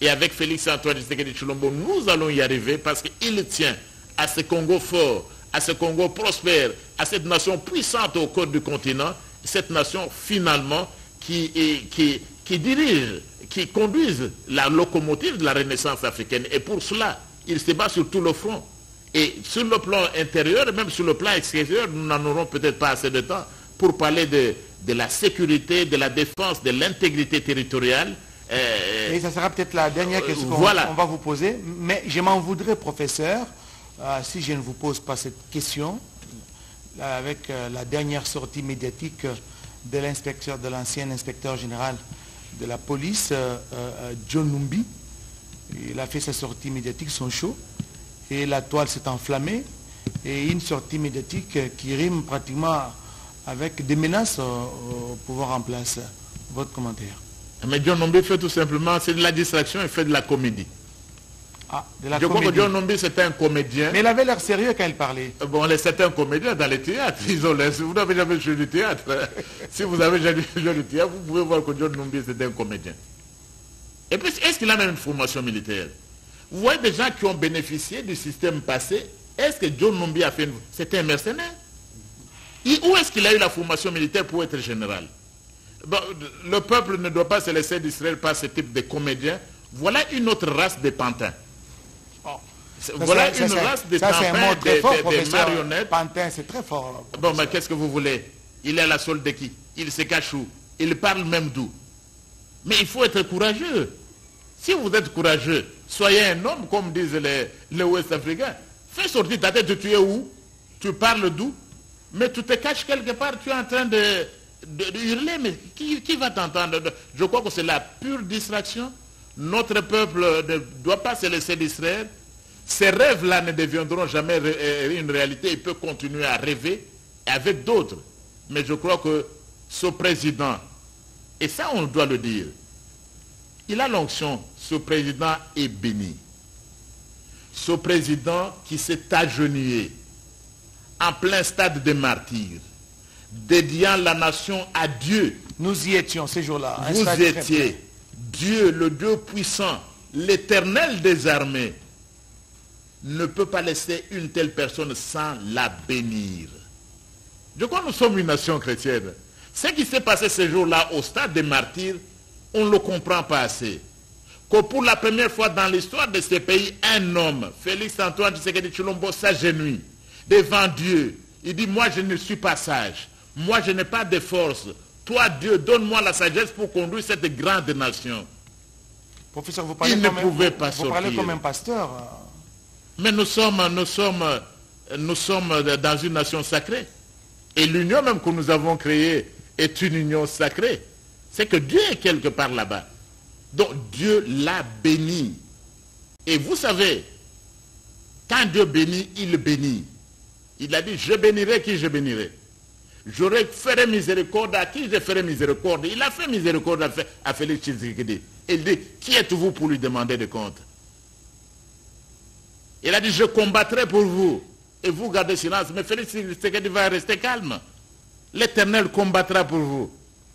Et avec Félix Antoine Tshisekedi Chulombo, nous allons y arriver parce qu'il tient à ce Congo fort, à ce Congo prospère, à cette nation puissante au cœur du continent, cette nation finalement qui, qui, qui dirige, qui conduise la locomotive de la renaissance africaine. Et pour cela, il se bat sur tout le front. Et sur le plan intérieur, et même sur le plan extérieur, nous n'en aurons peut-être pas assez de temps pour parler de, de la sécurité, de la défense, de l'intégrité territoriale, euh, et ça sera peut-être la dernière question qu'on va vous poser. Mais je m'en voudrais, professeur, euh, si je ne vous pose pas cette question, avec euh, la dernière sortie médiatique de l'inspecteur, de l'ancien inspecteur général de la police, John Numbi. Il a fait sa sortie médiatique, son show, et la toile s'est enflammée. et une sortie médiatique qui rime pratiquement avec des menaces au pouvoir en place. Votre commentaire Mais John Nombi fait tout simplement, c'est de la distraction, il fait de la comédie. Ah, de la Je crois que John Nombi c'était un comédien. Mais il avait l'air sérieux quand il parlait. Bon, les certains comédiens dans les théâtres, ils ont Vous n'avez jamais joué du théâtre. si vous avez jamais joué du théâtre, vous pouvez voir que John Nombi c'était un comédien. Et puis, est-ce qu'il a même une formation militaire? Vous voyez des gens qui ont bénéficié du système passé. Est-ce que John Nombi a fait une... C'était un mercenaire? où est-ce qu'il a eu la formation militaire pour être général? Le peuple ne doit pas se laisser distraire par ce type de comédiens. Voilà une autre race de pantins. Voilà une race de marionnettes. Pantin, c'est très fort. Bon, mais qu'est-ce que vous voulez? Il est à la solde de qui? Il se cache où? Il parle même d'où? Mais il faut être courageux. Si vous êtes courageux, soyez un homme, comme disent les, les Ouest-Africains. Fais sortir ta tête, tu es où? Tu parles d'où? Mais tu te caches quelque part, tu es en train de, hurler, mais qui, va t'entendre? Je crois que c'est la pure distraction. Notre peuple ne doit pas se laisser distraire. Ces rêves-là ne deviendront jamais euh, une réalité. Il peut continuer à rêver avec d'autres. Mais je crois que ce président, et ça on doit le dire, il a l'onction, ce président est béni. Ce président qui s'est agenouillé en plein stade de martyr, dédiant la nation à Dieu. Nous y étions ces jours-là. Vous étiez Dieu, le Dieu puissant, l'éternel des armées, ne peut pas laisser une telle personne sans la bénir. Je crois que nous sommes une nation chrétienne. Ce qui s'est passé ces jours-là au stade des martyrs on ne le comprend pas assez. Que pour la première fois dans l'histoire de ce pays, un homme, Félix Antoine Tshisekedi Chulombo, s'agenouille devant Dieu. Il dit, moi je ne suis pas sage. Moi je n'ai pas de force. Toi Dieu, donne-moi la sagesse pour conduire cette grande nation. Professeur, vous parlez, Il comme, ne pas vous, parlez comme un pasteur. Mais nous sommes, nous, sommes, nous sommes dans une nation sacrée. Et l'union même que nous avons créée est une union sacrée. C'est que Dieu est quelque part là-bas. Donc Dieu l'a béni. Et vous savez, quand Dieu bénit, il bénit. Il a dit, je bénirai qui je bénirai. J'aurai ferai miséricorde à qui je ferai miséricorde. Il a fait miséricorde à, Félix Tshisekedi. Il dit, qui êtes-vous pour lui demander des comptes Il a dit, je combattrai pour vous. Et vous gardez silence. Mais Félix Tshisekedi va rester calme. L'Éternel combattra pour vous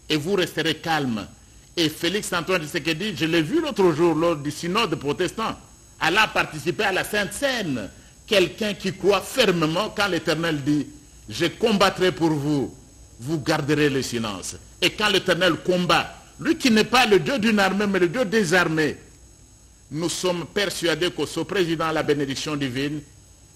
et vous resterez calme. Et Félix Antoine Tshisekedi, je l'ai vu l'autre jour lors du synode protestant, allant participer à la Sainte Seine. Quelqu'un qui croit fermement quand l'Éternel dit, je combattrai pour vous, vous garderez le silence. Et quand l'Éternel combat, lui qui n'est pas le Dieu d'une armée, mais le Dieu des armées, nous sommes persuadés que ce président a la bénédiction divine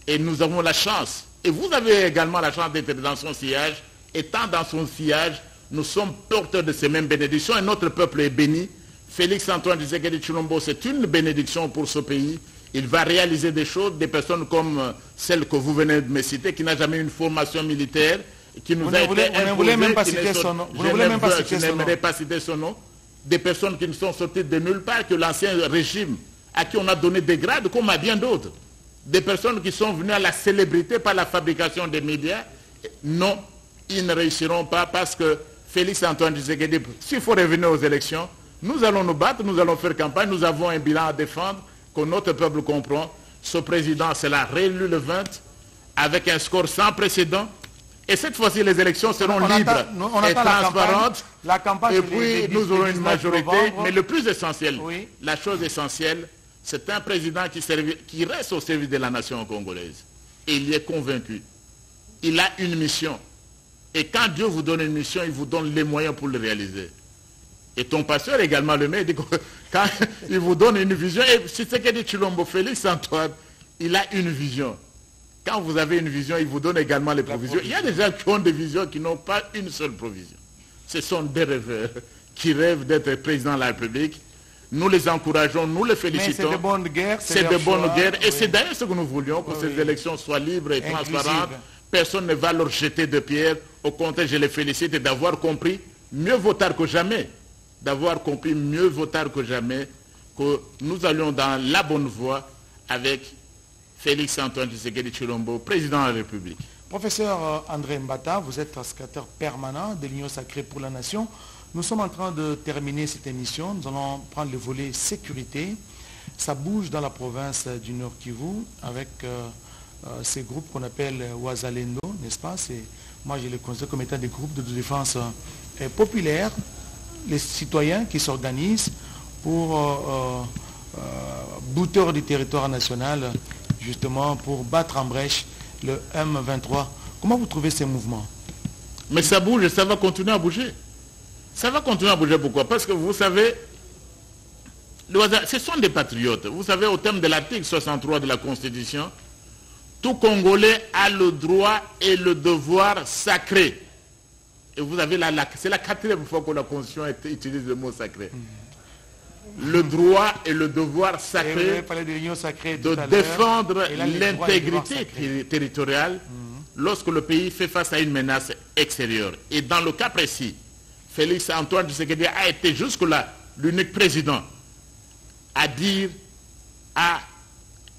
et nous avons la chance. Et vous avez également la chance d'être dans son sillage. Étant dans son sillage, nous sommes porteurs de ces mêmes bénédictions et notre peuple est béni. Félix Antoine Tshisekedi Chulombo, c'est une bénédiction pour ce pays. Il va réaliser des choses, des personnes comme euh, celle que vous venez de me citer, qui n'a jamais eu une formation militaire, qui nous a été Vous ne voulez même pas citer son nom. Voulez même pas citer son nom. Des personnes qui ne sont sorties de nulle part, que l'ancien régime, à qui on a donné des grades, comme à bien d'autres. Des personnes qui sont venues à la célébrité par la fabrication des médias. Non, ils ne réussiront pas parce que Félix Antoine Tshisekedi, s'il faut revenir aux élections, nous allons nous battre, nous allons faire campagne, nous avons un bilan à défendre que notre peuple comprend. Ce président sera réélu le 20 avec un score sans précédent. Et cette fois-ci, les élections seront libres et transparentes. La campagne, et puis, nous aurons une majorité. Mais le plus essentiel, la chose essentielle, c'est un président qui, qui reste au service de la nation congolaise. Et il y est convaincu. Il a une mission. Et quand Dieu vous donne une mission, il vous donne les moyens pour le réaliser. Et ton pasteur également le met, quand il vous donne une vision, et c'est ce que dit Chilombo Félix Antoine, il a une vision. Quand vous avez une vision, il vous donne également les provisions. Il y a des gens qui ont des visions qui n'ont pas une seule provision. Ce sont des rêveurs qui rêvent d'être président de la République. Nous les encourageons, nous les félicitons. C'est de bonnes guerres. C'est de bonnes guerres. Et c'est d'ailleurs ce que nous voulions, que ces élections soient libres et transparentes. Personne ne va leur jeter de pierre. Au contraire, je les félicite d'avoir compris, mieux vaut tard que jamais, d'avoir compris mieux vaut tard que jamais que nous allions dans la bonne voie avec Félix Antoine Tshisekedi Chilombo, président de la République. Professeur euh, André Mbata, vous êtes secrétaire permanent de l'Union sacrée pour la nation. Nous sommes en train de terminer cette émission. Nous allons prendre le volet sécurité. Ça bouge dans la province du Nord Kivu avec euh, euh, ces groupes qu'on appelle Wazalendo, n'est-ce pas? Moi, je les considère comme étant des groupes de défense populaires, les citoyens qui s'organisent pour bouteurs du territoire national, justement pour battre en brèche le M23. Comment vous trouvez ces mouvements? Mais ça bouge et ça va continuer à bouger. Ça va continuer à bouger pourquoi? Parce que vous savez, ce sont des patriotes. Vous savez, au terme de l'article 63 de la Constitution, tout Congolais a le droit et le devoir sacré. Et vous avez la, c'est la quatrième fois que la Constitution utilise le mot sacré. Le droit et le devoir sacré de, défendre l'intégrité territoriale mhm. lorsque le pays fait face à une menace extérieure. Et dans le cas précis, Félix Antoine Tshisekedi a été jusque-là l'unique président à dire, à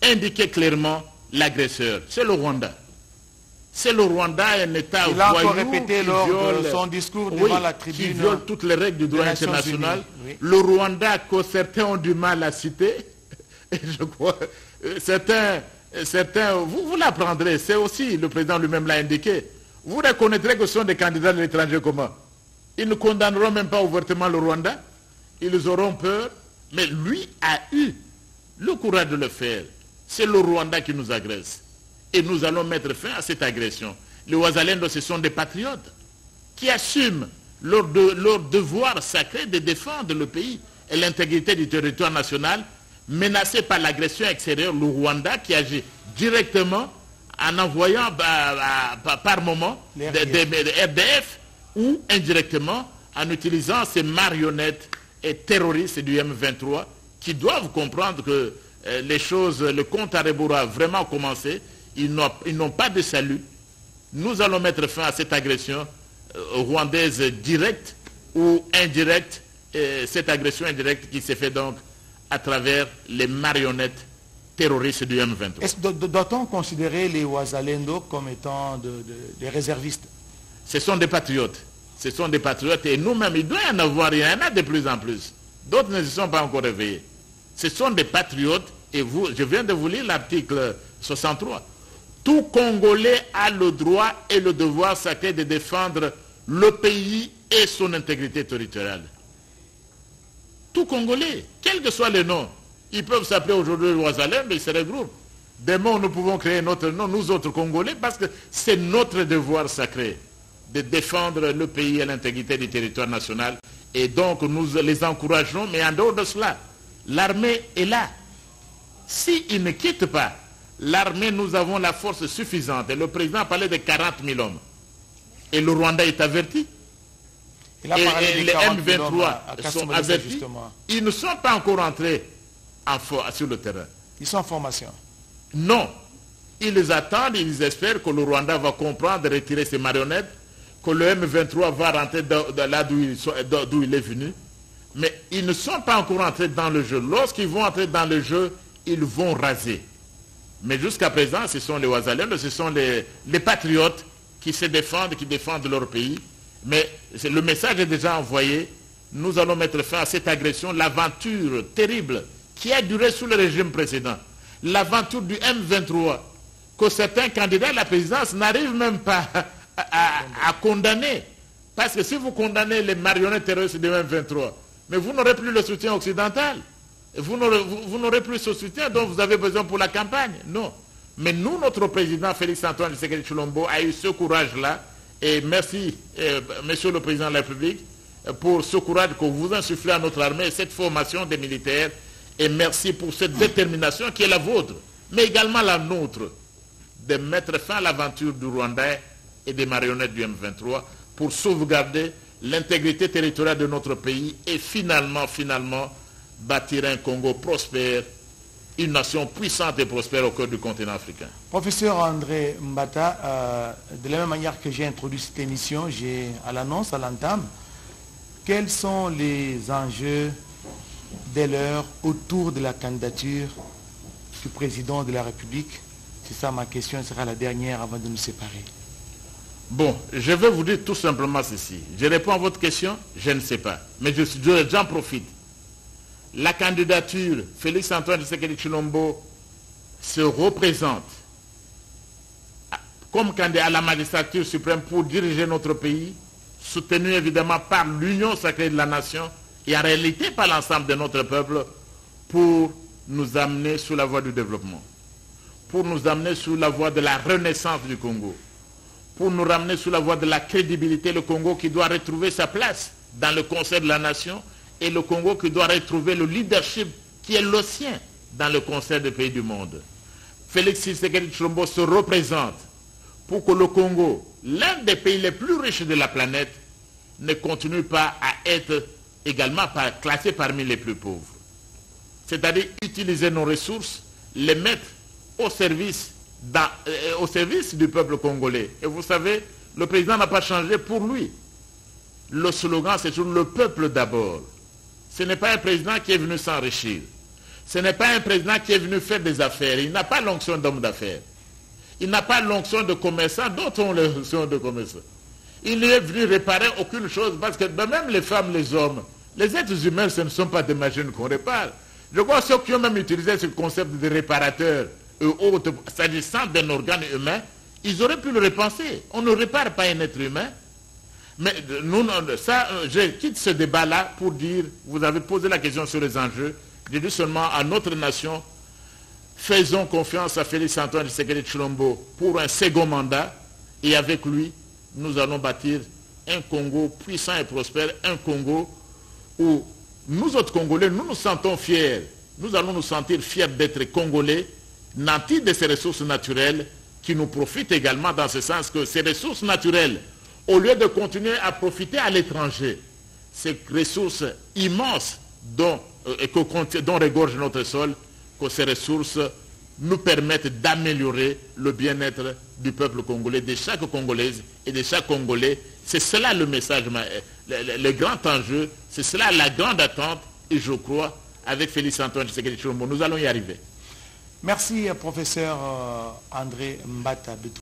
indiquer clairement l'agresseur. C'est le Rwanda. C'est le Rwanda, un État Il a encore répété lors de son discours devant la tribune. Qui viole toutes les règles du droit international. Le Rwanda que certains ont du mal à citer. Et je crois, euh, certains, certains vous, vous l'apprendrez, c'est aussi, le président lui-même l'a indiqué. Vous reconnaîtrez que ce sont des candidats de l'étranger commun. Ils ne condamneront même pas ouvertement le Rwanda. Ils auront peur. Mais lui a eu le courage de le faire. C'est le Rwanda qui nous agresse. Et nous allons mettre fin à cette agression. Les Ouazalendo, ce sont des patriotes qui assument leur, leur devoir sacré de défendre le pays et l'intégrité du territoire national menacé par l'agression extérieure, le Rwanda qui agit directement en envoyant bah, bah, par moment des, RDF ou indirectement en utilisant ces marionnettes et terroristes du M23 qui doivent comprendre que euh, les choses, le compte à rebours a vraiment commencé. Ils n'ont pas de salut. Nous allons mettre fin à cette agression euh, rwandaise directe ou indirecte, cette agression indirecte qui s'est faite donc à travers les marionnettes terroristes du M23. Doit-on considérer les Ouazalendo comme étant des réservistes? Ce sont des patriotes. Ce sont des patriotes et nous-mêmes, il doit y en avoir, il y en a de plus en plus. D'autres ne se sont pas encore réveillés. Ce sont des patriotes et vous, je viens de vous lire l'article 63. Tout Congolais a le droit et le devoir sacré de défendre le pays et son intégrité territoriale. Tout Congolais, quel que soit le nom, ils peuvent s'appeler aujourd'hui Roisalem, mais ils se regroupent. Demain, nous pouvons créer notre nom, nous autres Congolais, parce que c'est notre devoir sacré de défendre le pays et l'intégrité du territoire national. Et donc, nous les encourageons, mais en dehors de cela, l'armée est là. S'ils ne quittent pas, l'armée, nous avons la force suffisante. Et le président a parlé de 40 000 hommes. Et le Rwanda est averti. et, les M23 sont avertis. Ils ne sont pas encore entrés en sur le terrain. Ils sont en formation. Non. Ils attendent, ils espèrent que le Rwanda va comprendre, retirer ses marionnettes, que le M23 va rentrer là d'où il, est venu. Mais ils ne sont pas encore entrés dans le jeu. Lorsqu'ils vont entrer dans le jeu, ils vont raser. Mais jusqu'à présent, ce sont les Ouazalènes, ce sont les, les, patriotes qui se défendent, qui défendent leur pays. Mais le message est déjà envoyé. Nous allons mettre fin à cette agression, l'aventure terrible qui a duré sous le régime précédent. L'aventure du M23, que certains candidats à la présidence n'arrivent même pas à, condamner. Parce que si vous condamnez les marionnettes terroristes du M23, mais vous n'aurez plus le soutien occidental. Vous n'aurez plus ce soutien dont vous avez besoin pour la campagne. Non. Mais nous, notre président Félix Antoine Tshisekedi Chulombo a eu ce courage-là. Et merci, euh, monsieur le président de la République, pour ce courage que vous insufflez à notre armée, cette formation des militaires. Et merci pour cette détermination qui est la vôtre, mais également la nôtre, de mettre fin à l'aventure du Rwanda et des marionnettes du M23 pour sauvegarder l'intégrité territoriale de notre pays et finalement, finalement, bâtir un Congo prospère, une nation puissante et prospère au cœur du continent africain. Professeur André Mbata, euh, de la même manière que j'ai introduit cette émission, j'ai à l'annonce, à l'entame, quels sont les enjeux dès lors autour de la candidature du président de la République? C'est ça ma question, sera la dernière avant de nous séparer. Bon, je vais vous dire tout simplement ceci. Je réponds à votre question, je ne sais pas. Mais j'en profite. La candidature Félix-Antoine Tshisekedi Chilombo se représente comme candidat à la magistrature suprême pour diriger notre pays, soutenu évidemment par l'union sacrée de la nation et en réalité par l'ensemble de notre peuple pour nous amener sous la voie du développement, pour nous amener sous la voie de la renaissance du Congo, pour nous ramener sous la voie de la crédibilité, le Congo qui doit retrouver sa place dans le concert de la nation et le Congo qui doit retrouver le leadership qui est le sien dans le concert des pays du monde. Félix Tshisekedi Chilombo se représente pour que le Congo, l'un des pays les plus riches de la planète, ne continue pas à être également classé parmi les plus pauvres. C'est-à-dire utiliser nos ressources, les mettre au service, euh, au service du peuple congolais. Et vous savez, le président n'a pas changé pour lui. Le slogan, c'est sur le peuple d'abord. Ce n'est pas un président qui est venu s'enrichir. Ce n'est pas un président qui est venu faire des affaires. Il n'a pas l'onction d'homme d'affaires. Il n'a pas l'onction de commerçant. D'autres ont l'onction de commerçant. Il n'est venu réparer aucune chose parce que même les femmes, les hommes, les êtres humains, ce ne sont pas des machines qu'on répare. Je crois que ceux qui ont même utilisé ce concept de réparateur et autres, s'agissant d'un organe humain, ils auraient pu le repenser. On ne répare pas un être humain. Mais nous, ça, je quitte ce débat-là pour dire, vous avez posé la question sur les enjeux, je dis seulement à notre nation, faisons confiance à Félix Antoine de Chilombo pour un second mandat et avec lui, nous allons bâtir un Congo puissant et prospère, un Congo où nous autres Congolais, nous nous sentons fiers. Nous allons nous sentir fiers d'être Congolais, nantis de ces ressources naturelles qui nous profitent également dans ce sens que ces ressources naturelles, au lieu de continuer à profiter à l'étranger, ces ressources immenses dont, euh, dont regorge notre sol, que ces ressources nous permettent d'améliorer le bien-être du peuple congolais, de chaque Congolaise et de chaque Congolais. C'est cela le message, le, grand enjeu, c'est cela la grande attente, et je crois, avec Félix Antoine Tshisekedi nous allons y arriver. Merci, professeur euh, André Mbata